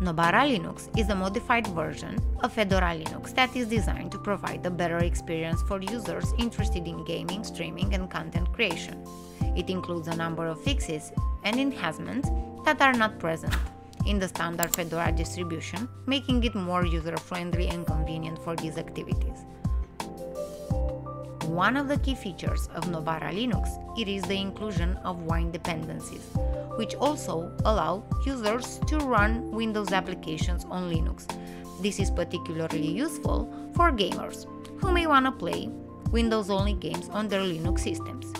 Nobara Linux is a modified version of Fedora Linux that is designed to provide a better experience for users interested in gaming, streaming, and content creation. It includes a number of fixes and enhancements that are not present in the standard Fedora distribution, making it more user friendly and convenient for these activities. One of the key features of Nobara Linux it is the inclusion of wine dependencies, which also allow users to run Windows applications on Linux. This is particularly useful for gamers who may want to play Windows only games on their Linux systems.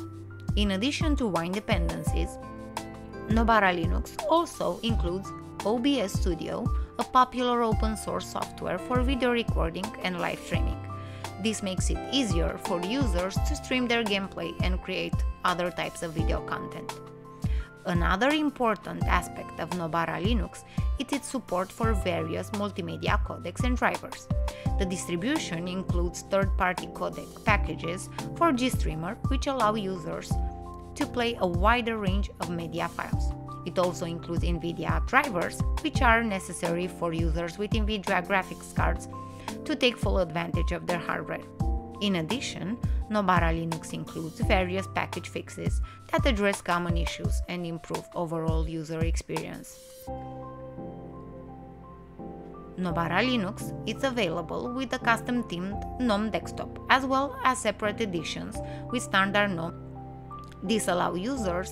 In addition to wine dependencies, Nobara Linux also includes OBS Studio, a popular open source software for video recording and live streaming. This makes it easier for users to stream their gameplay and create other types of video content. Another important aspect of Nobara Linux is its support for various multimedia codecs and drivers. The distribution includes third-party codec packages for GStreamer which allow users to play a wider range of media files. It also includes NVIDIA drivers, which are necessary for users with NVIDIA graphics cards to take full advantage of their hardware. In addition, Nobara Linux includes various package fixes that address common issues and improve overall user experience. Nobara Linux is available with a custom themed GNOME desktop as well as separate editions with standard GNOME. This allows users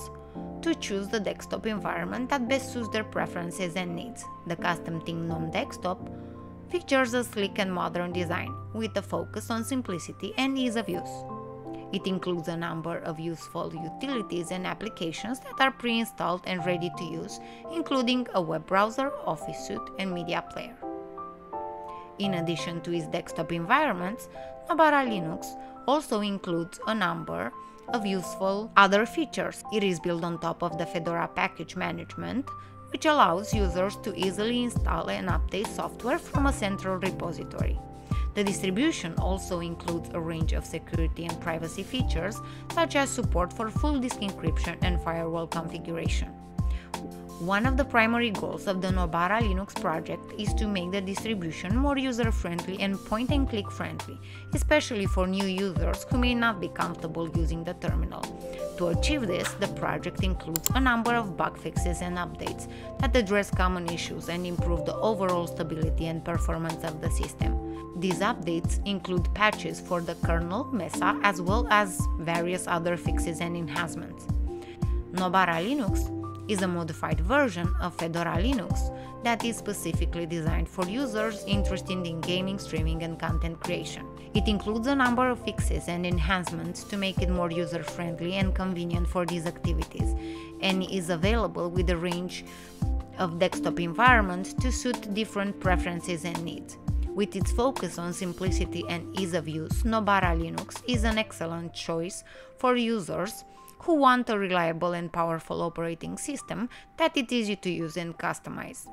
to choose the desktop environment that best suits their preferences and needs. The custom themed GNOME desktop features a sleek and modern design with a focus on simplicity and ease of use. It includes a number of useful utilities and applications that are pre installed and ready to use, including a web browser, Office suite, and media player. In addition to its desktop environments, Nobara Linux also includes a number of useful other features. It is built on top of the Fedora package management, which allows users to easily install and update software from a central repository. The distribution also includes a range of security and privacy features, such as support for full disk encryption and firewall configuration. One of the primary goals of the Nobara Linux project is to make the distribution more user friendly and point and click friendly, especially for new users who may not be comfortable using the terminal. To achieve this, the project includes a number of bug fixes and updates that address common issues and improve the overall stability and performance of the system. These updates include patches for the kernel, Mesa, as well as various other fixes and enhancements. Nobara Linux is a modified version of Fedora Linux that is specifically designed for users interested in gaming, streaming, and content creation. It includes a number of fixes and enhancements to make it more user friendly and convenient for these activities, and is available with a range of desktop environments to suit different preferences and needs. With its focus on simplicity and ease of use, Nobara Linux is an excellent choice for users who want a reliable and powerful operating system that is easy to use and customize.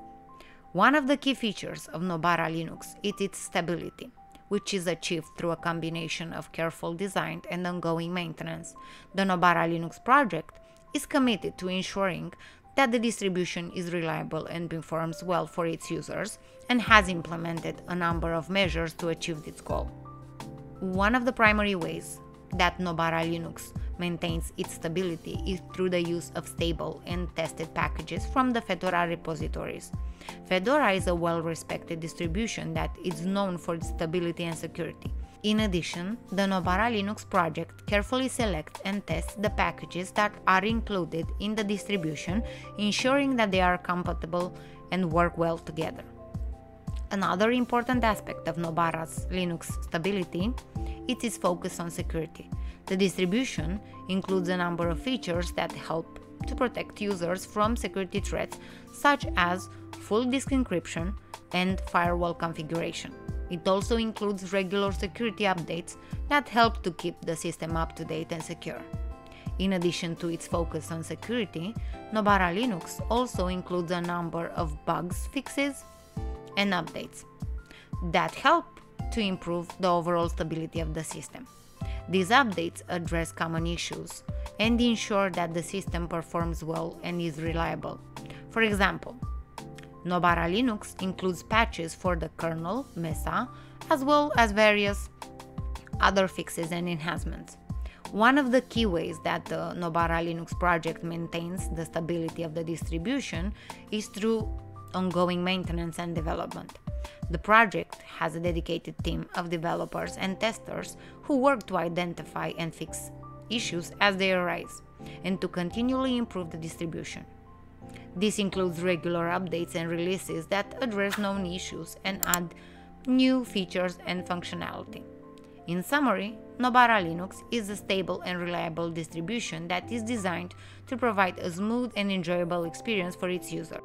One of the key features of Nobara Linux is its stability, which is achieved through a combination of careful design and ongoing maintenance. The Nobara Linux project is committed to ensuring that the distribution is reliable and performs well for its users and has implemented a number of measures to achieve this goal. One of the primary ways that Nobara Linux maintains its stability is through the use of stable and tested packages from the Fedora repositories. Fedora is a well respected distribution that is known for its stability and security. In addition, the Nobara Linux project carefully selects and tests the packages that are included in the distribution, ensuring that they are compatible and work well together. Another important aspect of Nobara's Linux stability is its focus on security. The distribution includes a number of features that help to protect users from security threats such as full disk encryption and firewall configuration. It also includes regular security updates that help to keep the system up to date and secure. In addition to its focus on security, Nobara Linux also includes a number of bugs fixes and updates that help to improve the overall stability of the system. These updates address common issues and ensure that the system performs well and is reliable. For example, Nobara Linux includes patches for the kernel, Mesa, as well as various other fixes and enhancements. One of the key ways that the Nobara Linux project maintains the stability of the distribution is through ongoing maintenance and development. The project has a dedicated team of developers and testers who work to identify and fix issues as they arise and to continually improve the distribution. This includes regular updates and releases that address known issues and add new features and functionality. In summary, Nobara Linux is a stable and reliable distribution that is designed to provide a smooth and enjoyable experience for its user.